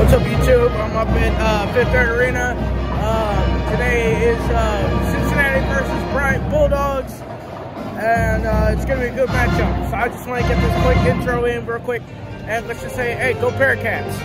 What's up, YouTube? I'm up at uh, Fifth Third Arena. Um, today is uh, Cincinnati versus Bryant Bulldogs, and uh, it's to be a good matchup. So I just want to get this quick intro in real quick, and let's just say, hey, go Bearcats!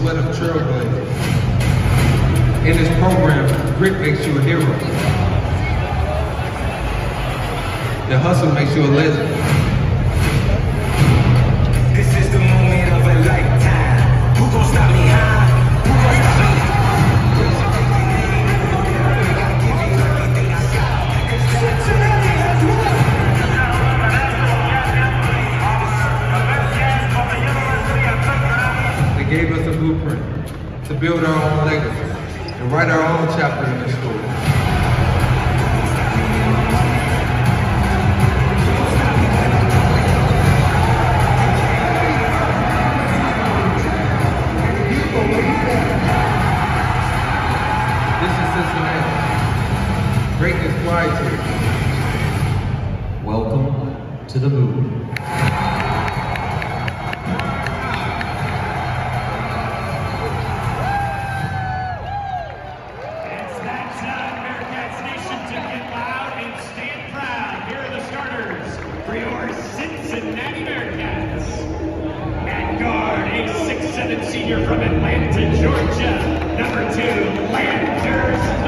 Sweat of trailblazers. In this program, grit makes you a hero. The hustle makes you a legend. Build our own legacy and write our own chapter in the story. This is Cincinnati. Greatness flies here. Welcome to the moon. For your Cincinnati Bearcats. At guard, a 6'7 senior from Atlanta, Georgia. Number two, Landers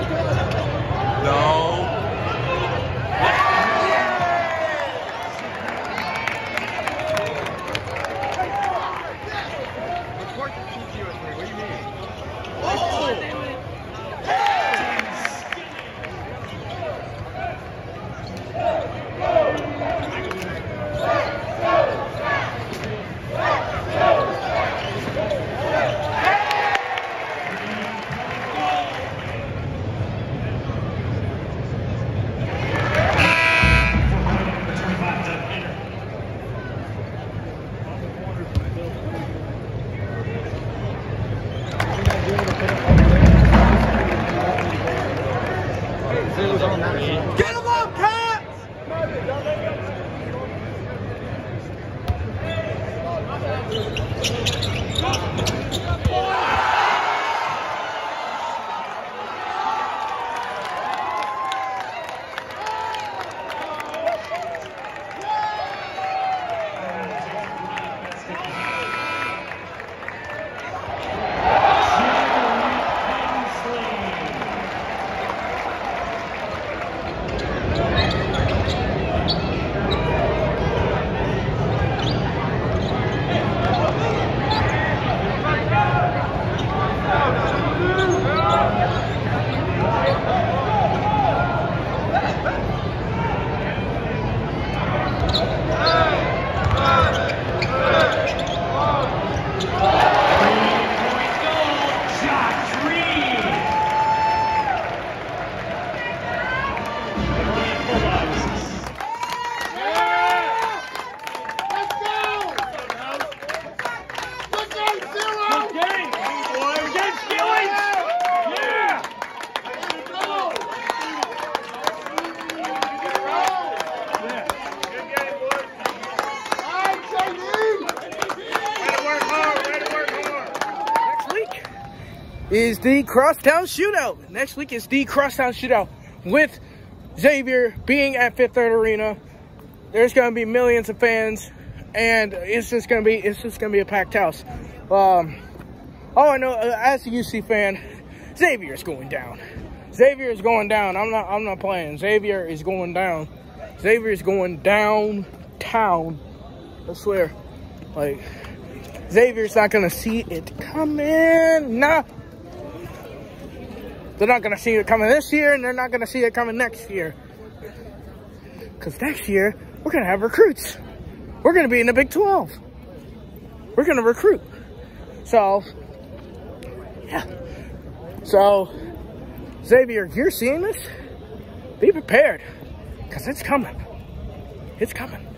No. Of. What do you mean? Oh! Hey! Is the Crosstown Shootout. Next week is the Crosstown Shootout with Xavier being at Fifth Third Arena. There's gonna be millions of fans, and it's just gonna be it's just gonna be a packed house. Um, oh, I know. uh, As a UC fan, Xavier is going down. Xavier is going down. I'm not. I'm not playing. Xavier is going down. Xavier is going downtown. I swear. Like Xavier's not gonna see it coming. Nah. They're not gonna see it coming this year, and they're not gonna see it coming next year. Cause next year we're gonna have recruits. We're gonna be in the Big 12. We're gonna recruit. So, yeah. So, Xavier, you're seeing this? Be prepared, cause it's coming. It's coming.